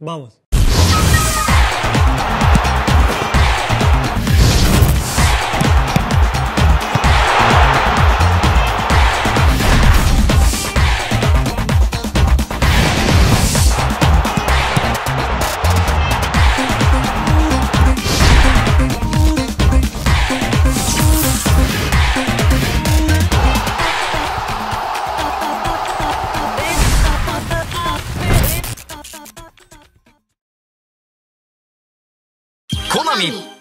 Vamos. 好み